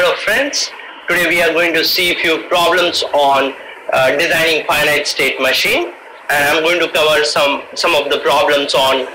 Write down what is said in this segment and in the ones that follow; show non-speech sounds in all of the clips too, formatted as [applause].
Hello friends, today we are going to see a few problems on uh, designing finite state machine and I'm going to cover some, some of the problems on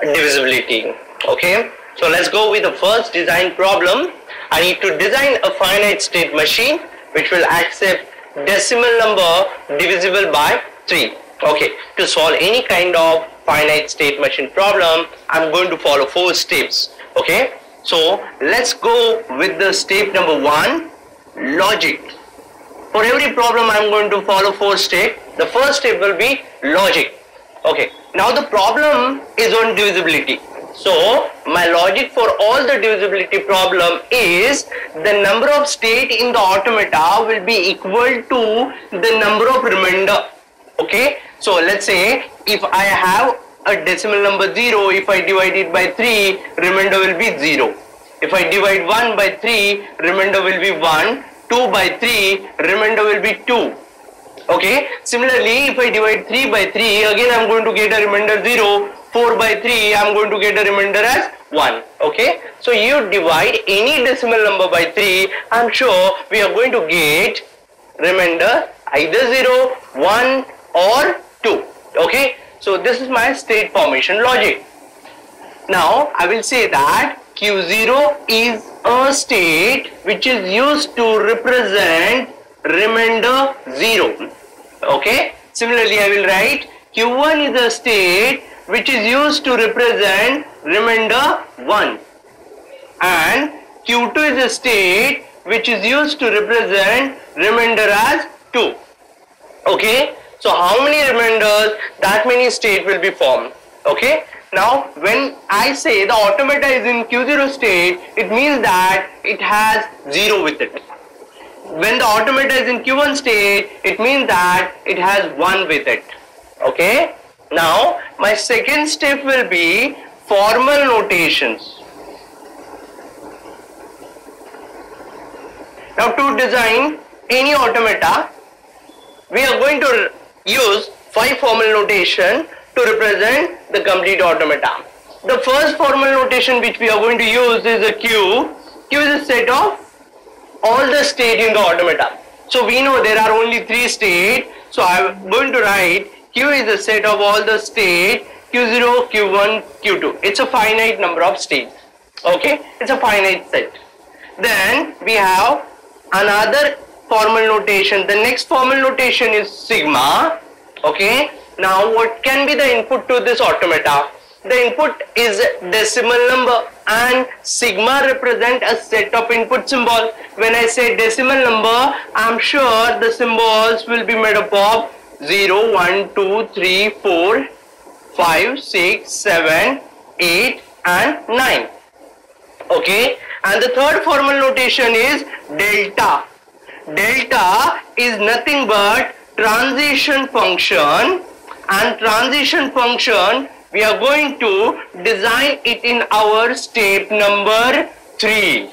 divisibility. Okay, so let's go with the first design problem. I need to design a finite state machine which will accept decimal number divisible by 3. Okay, to solve any kind of finite state machine problem, I'm going to follow four steps. Okay, so let's go with the step number one, logic. For every problem I'm going to follow four steps. The first step will be logic. Okay, now the problem is on divisibility. So my logic for all the divisibility problem is the number of state in the automata will be equal to the number of remainder. Okay, so let's say if I have a decimal number 0 if I divide it by 3 remainder will be 0 if I divide 1 by 3 remainder will be 1 2 by 3 remainder will be 2 okay? Similarly if I divide 3 by 3 again I'm going to get a remainder 0 4 by 3 I'm going to get a remainder as 1 okay? So you divide any decimal number by 3 I'm sure we are going to get remainder either 0 1 or 2 okay so this is my state formation logic. Now I will say that Q0 is a state which is used to represent remainder 0. Okay. Similarly I will write Q1 is a state which is used to represent remainder 1 and Q2 is a state which is used to represent remainder as 2. Okay. So how many remainders, that many state will be formed. Okay. Now when I say the automata is in Q0 state, it means that it has 0 with it. When the automata is in Q1 state, it means that it has 1 with it. Okay. Now my second step will be formal notations. Now to design any automata, we are going to use five formal notation to represent the complete automata. The first formal notation which we are going to use is a Q. Q is a set of all the state in the automata. So we know there are only three states. So I am going to write Q is a set of all the state Q0, Q1, Q2. It's a finite number of states. Okay, it's a finite set. Then we have another formal notation. The next formal notation is sigma. Okay. Now what can be the input to this automata? The input is decimal number and sigma represent a set of input symbol. When I say decimal number, I'm sure the symbols will be made up of 0, 1, 2, 3, 4, 5, 6, 7, 8 and 9. Okay. And the third formal notation is delta delta is nothing but transition function. And transition function we are going to design it in our step number 3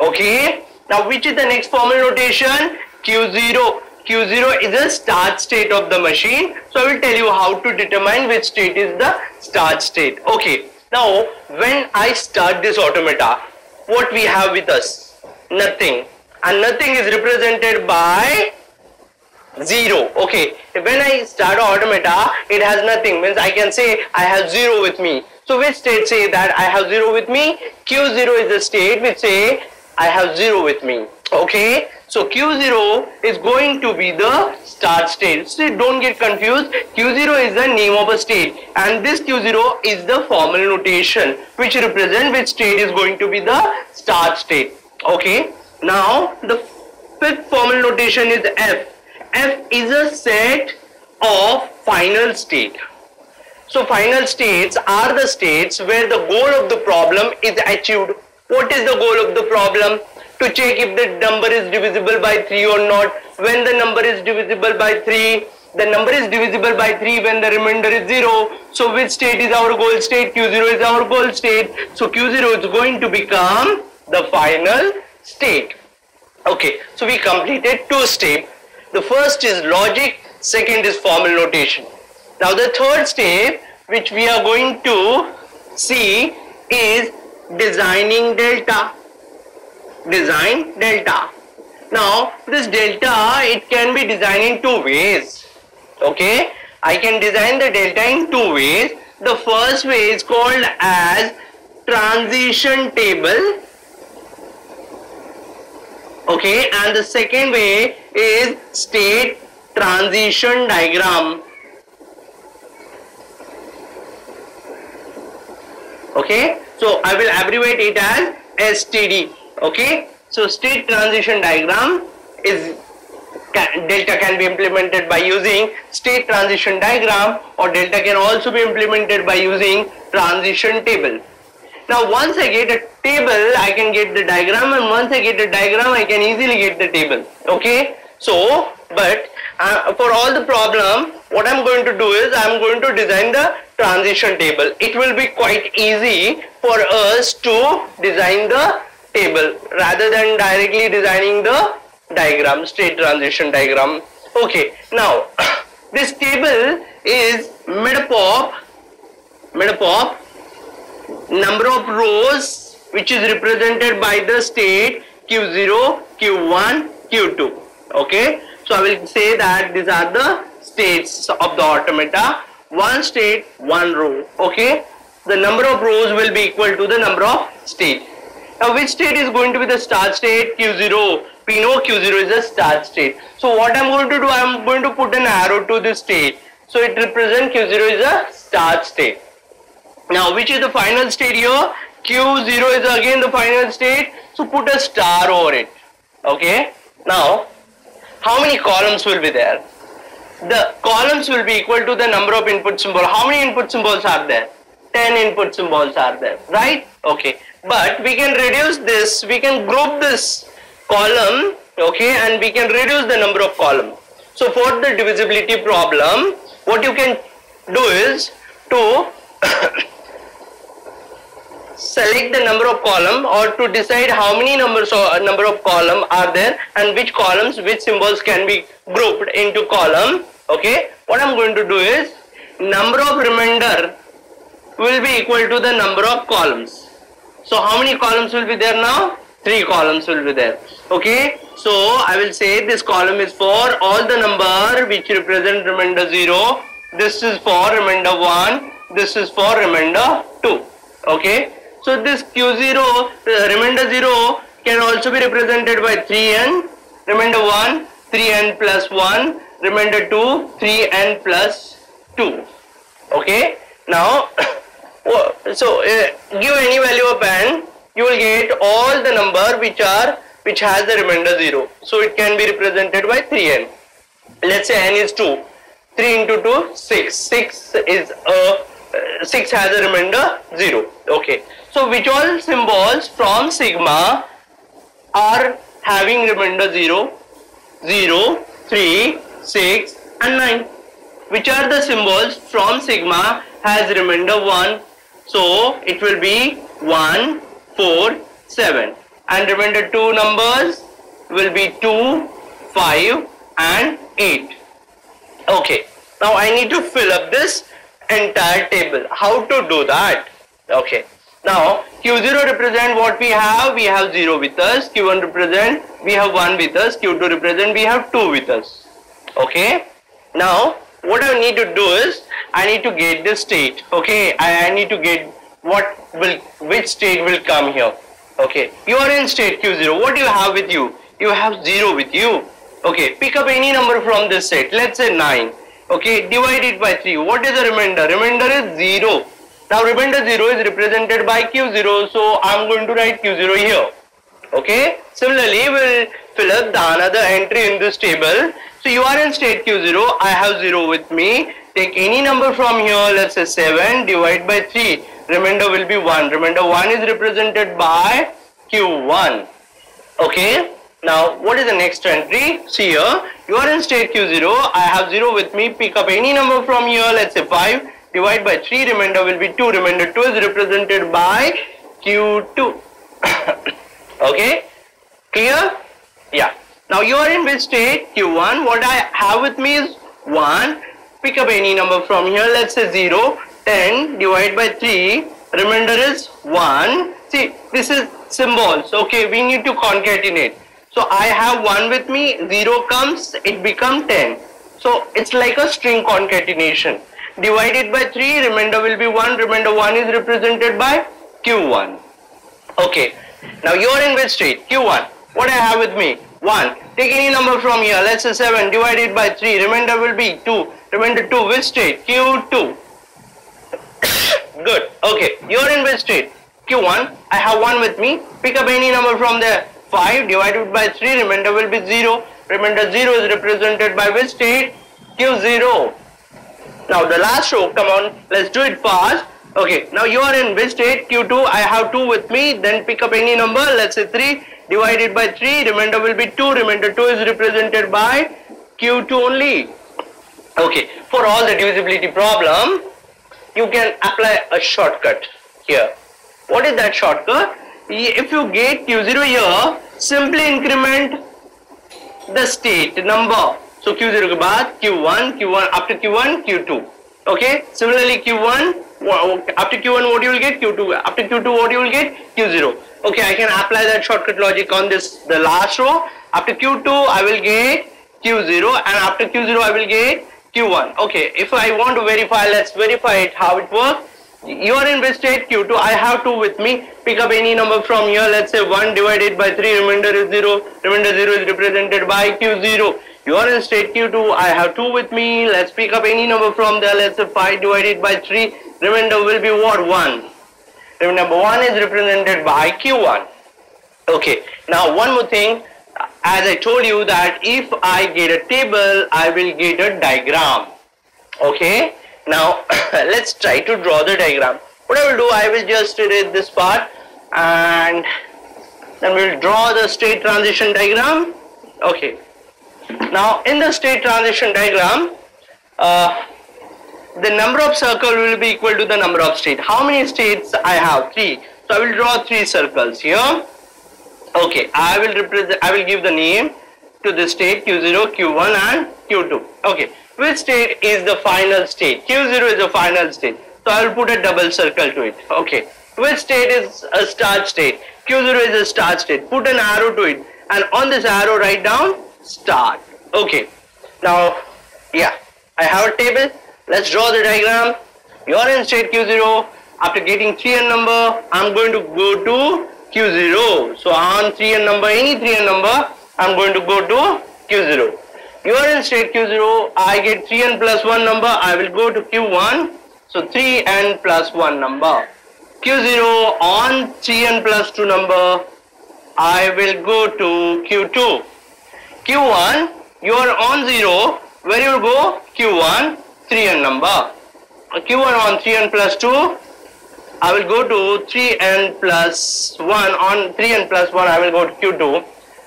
okay? Now which is the next formal notation? Q0 q0 is the start state of the machine. So i will tell you how to determine which state is the start state. Okay. Now when i start this automata what we have with us? Nothing and nothing is represented by 0 okay when I start automata it has nothing. Means I can say I have 0 with me. So which state say that I have 0 with me? Q0 is the state which say I have 0 with me. Okay so Q0 is going to be the start state. So don't get confused. Q0 is the name of a state. And this Q0 is the formal notation which represent which state is going to be the start state. Okay now the fifth formal notation is F. F is a set of final state. So final states are the states where the goal of the problem is achieved. What is the goal of the problem? To check if the number is divisible by 3 or not. When the number is divisible by 3, the number is divisible by 3 when the remainder is 0. So which state is our goal state? Q0 is our goal state. So Q0 is going to become the final state. Okay, so we completed two steps. The first is logic, second is formal notation. Now the third step which we are going to see is designing delta. design delta. Now this delta it can be designed in two ways. Okay, I can design the delta in two ways. The first way is called as transition table. Okay, and the second way is state transition diagram. Okay, so I will abbreviate it as STD. Okay, so state transition diagram is delta can be implemented by using state transition diagram or delta can also be implemented by using transition table. Now once I get a table I can get the diagram and once I get the diagram I can easily get the table. Okay. So but uh, for all the problem what I'm going to do is I'm going to design the transition table. It will be quite easy for us to design the table rather than directly designing the diagram, state transition diagram. Okay, now [coughs] this table is made up of made up of number of rows which is represented by the state Q0, Q1, Q2. Okay, so I will say that these are the states of the automata. One state, one row. Okay, the number of rows will be equal to the number of state. Now which state is going to be the start state Q0 we know Q0 is a start state. So what I'm going to do, I'm going to put an arrow to this state. So it represents Q0 is a start state. Now which is the final state here? Q0 is again the final state. So put a star over it. Okay. Now how many columns will be there? The columns will be equal to the number of input symbols. How many input symbols are there? 10 input symbols are there, right? Okay. But we can reduce this, we can group this column okay and we can reduce the number of columns so for the divisibility problem what you can do is to [coughs] [coughs] select the number of column or to decide how many numbers or uh, number of column are there and which columns which symbols can be grouped into column okay? What i'm going to do is number of remainder will be equal to the number of columns. So how many columns will be there now? Three columns will be there okay? So i will say this column is for all the number which represent remainder 0 this is for remainder 1 this is for remainder 2 okay so this q0 uh, remainder 0 can also be represented by 3n remainder 1 3n plus 1 remainder 2 3n plus 2 okay now [coughs] so uh, give any value of n you will get all the number which are which has the remainder 0. So it can be represented by 3n. Let's say n is 2. 3 into 2, 6. 6 is a uh, 6 has a remainder 0. Okay. So which all symbols from sigma are having remainder 0, 0, 3, 6 and 9. Which are the symbols from sigma has remainder 1. So it will be 1, 4, 7. And remainder two numbers will be 2, 5 and 8. Okay. Now I need to fill up this entire table. How to do that? Okay. Now Q0 represent what we have. We have 0 with us. Q1 represent we have 1 with us. Q2 represent we have 2 with us. Okay. Now what I need to do is I need to get the state. Okay. I, I need to get what will which state will come here okay you are in state q0 what do you have with you you have 0 with you okay pick up any number from this set let's say 9 okay divide it by 3 what is the remainder? Remainder is 0 now remainder 0 is represented by q0 so i'm going to write q0 here. Okay? Similarly we'll fill up the another entry in this table. So you are in state q0 i have 0 with me. Take any number from here. Let's say 7 divide by 3 remainder will be 1 remainder 1 is represented by q1 okay? Now what is the next entry? See here you are in state q0 i have 0 with me. Pick up any number from here. Let's say 5 divide by 3 remainder will be 2 remainder 2 is represented by q2 [coughs] okay? Clear? Yeah. Now you are in which state? Q1 what i have with me is 1 pick up any number from here. Let's say 0 10 divided by 3 remainder is 1 see this is symbols. Okay, we need to concatenate. So I have 1 with me, 0 comes, it becomes 10. So it's like a string concatenation. Divided by 3, remainder will be 1, remainder 1 is represented by Q1. Okay, now you're in which state? Q1. What I have with me? 1. Take any number from here, let's say 7 divided by 3, remainder will be 2. Remainder 2, which state? Q2. [coughs] Good. Okay, you're in which state? Q1. I have 1 with me. Pick up any number from there. 5 divided by 3, remainder will be 0. Remainder 0 is represented by which state? Q0. Now the last row, come on, let's do it fast. Okay, now you are in which state? Q2, I have 2 with me, then pick up any number, let's say 3, divided by 3, remainder will be 2, remainder 2 is represented by Q2 only. Okay, for all the divisibility problem, you can apply a shortcut here. What is that shortcut? If you get Q0 here, simply increment the state number. So Q0 के बाद Q1, Q1 after Q1, Q2. Okay. Similarly Q1 after Q1 what you will get Q2 after Q2 what you will get Q0. Okay, I can apply that shortcut logic on this the last row. After Q2 I will get Q0 and after Q0 I will get Q1. Okay, if I want to verify, let's verify it how it works. You are in which state Q2? I have 2 with me. Pick up any number from here. Let's say 1 divided by 3. Remainder is 0. Remainder 0 is represented by Q0. You are in state Q2. I have 2 with me. Let's pick up any number from there. Let's say 5 divided by 3. Remainder will be what? 1. Remember 1 is represented by Q1. Okay. Now one more thing. As I told you that if I get a table, I will get a diagram. Okay. Now [coughs] let's try to draw the diagram. What I will do, I will just erase this part and then we'll draw the state transition diagram. Okay. Now in the state transition diagram, uh, the number of circle will be equal to the number of state. How many states I have? Three. So I will draw three circles here. Okay, I will represent, I will give the name to the state Q0, Q1 and Q2. Okay, which state is the final state? Q0 is the final state. So I will put a double circle to it. Okay, which state is a start state? Q0 is a start state. Put an arrow to it and on this arrow write down start. Okay, now yeah, I have a table. Let's draw the diagram. You are in state Q0. After getting 3n number, I'm going to go to Q0. So on 3n number, any 3n number, I'm going to go to Q0. You are in state Q0, I get 3n plus 1 number, I will go to Q1. So 3n plus 1 number. Q0 on 3n plus 2 number, I will go to Q2. Q1, you are on 0, where you go? Q1, 3n number. Q1 on 3n plus 2, I will go to 3n plus 1 on 3n plus 1 I will go to q2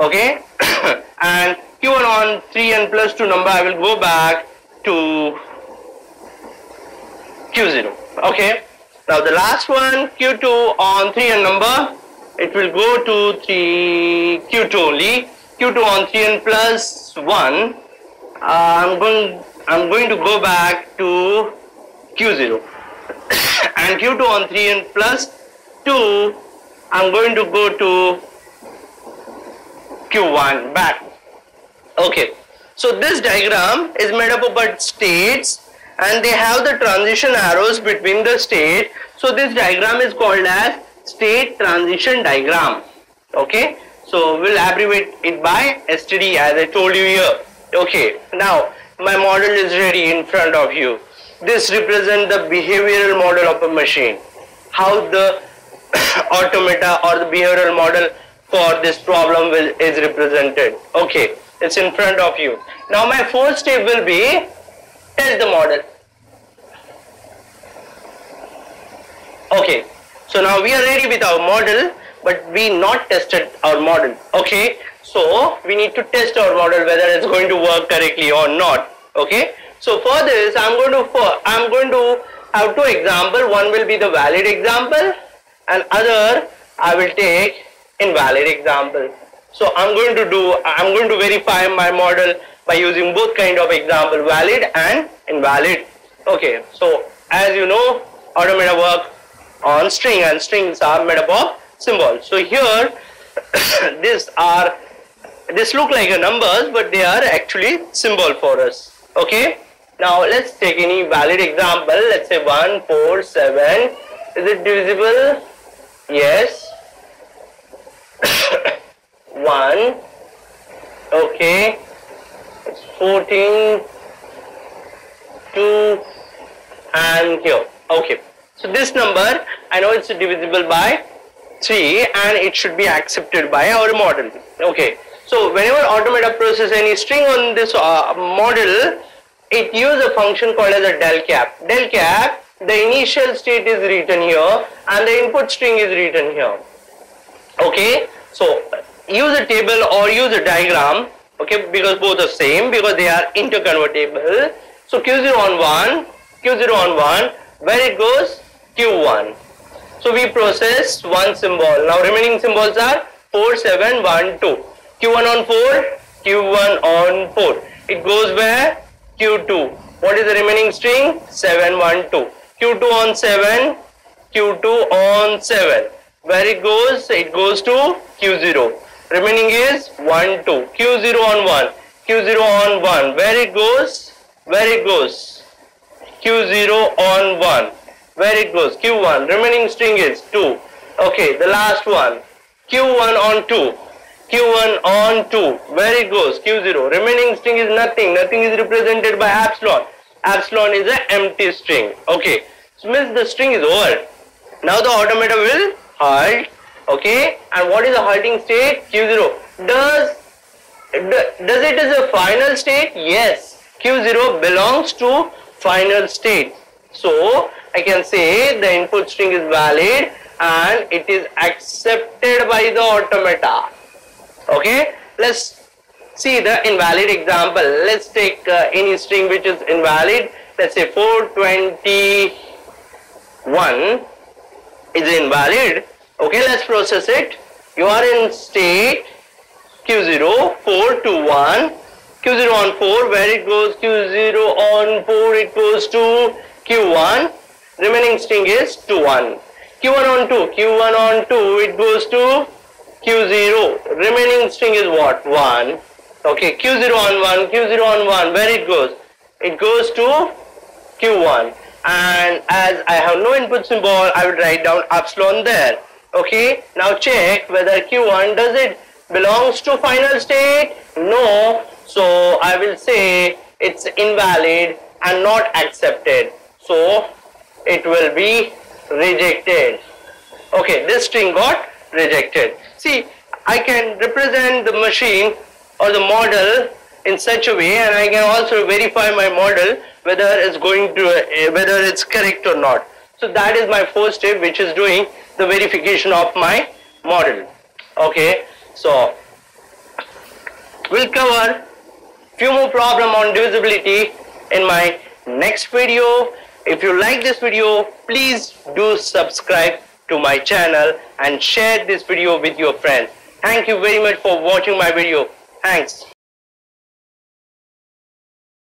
okay [coughs] and q1 on 3n plus 2 number I will go back to q0 okay? Now the last one q2 on 3n number it will go to 3 q2 only. Q2 on 3n plus 1 uh, I'm going I'm going to go back to q0 [coughs] and q2 on 3n plus 2 I'm going to go to q1 back okay. So this diagram is made up of states and they have the transition arrows between the state. So this diagram is called as state transition diagram. Okay. So we'll abbreviate it by STD as I told you here. Okay. Now my model is ready in front of you. This represents the behavioral model of a machine. How the [coughs] automata or the behavioral model for this problem will, is represented. Okay, it's in front of you. Now my fourth step will be test the model. Okay, so now we are ready with our model, but we not tested our model. Okay, so we need to test our model whether it's [laughs] going to work correctly or not. Okay, so for this, I'm going to for, I'm going to have two example. One will be the valid example, and other I will take invalid example. So I'm going to do I'm going to verify my model by using both kind of example, valid and invalid. Okay. So as you know, automata work on string, and strings are made up of symbol. So here, [coughs] these are, this look like a numbers, but they are actually symbol for us. Okay. Now let's take any valid example. Let's say 1, 4, 7. Is it divisible? Yes. [coughs] [coughs] 1. Okay. 14, 2, and here. Okay. So this number, I know it's divisible by 3 and it should be accepted by our model. Okay. So whenever automata process any string on this uh, model, it uses a function called as a del cap. Del cap, the initial state is written here and the input string is written here. Okay. So use a table or use a diagram. Okay, because both are same because they are interconvertible. So Q0 on 1, Q0 on 1, where it goes? Q1. So we process one symbol. Now remaining symbols are 4, 7, 1, 2. Q1 on 4, Q1 on 4. It goes where? Q2. What is the remaining string? 7, 1, 2. Q2 on 7, Q2 on 7. Where it goes? It goes to Q0. Remaining is 1, 2. Q0 on 1. Q0 on 1. Where it goes? Where it goes? Q0 on 1 where it goes q1 remaining string is 2 okay the last one. Q1 on 2 q1 on 2 where it goes q0 remaining string is nothing. Nothing is represented by epsilon. Epsilon is an empty string. Okay. So means the string is over. Now the automata will halt okay and what is the halting state q0 does does it is a final state yes q0 belongs to final state so I can say the input string is valid and it is accepted by the automata. Okay, let's see the invalid example. Let's take uh, any string which is invalid. Let's say 421 is invalid. Okay, let's process it. You are in state Q0 421 Q0 on 4 where it goes Q0 on 4 it goes to Q1 remaining string is 2 1 q1 on 2 q1 on 2 it goes to q0 remaining string is what? 1 okay q0 on 1 q0 on 1 where it goes? It goes to q1 and as I have no input symbol I will write down epsilon there okay now check whether q1 does it belongs to final state no so I will say it's invalid and not accepted so it will be rejected. Okay, this string got rejected. See, I can represent the machine or the model in such a way and I can also verify my model whether it's going to, uh, whether it's correct or not. So that is my first step which is doing the verification of my model. Okay, so we'll cover few more problem on divisibility in my next video if you like this video, please do subscribe to my channel and share this video with your friends. Thank you very much for watching my video. Thanks.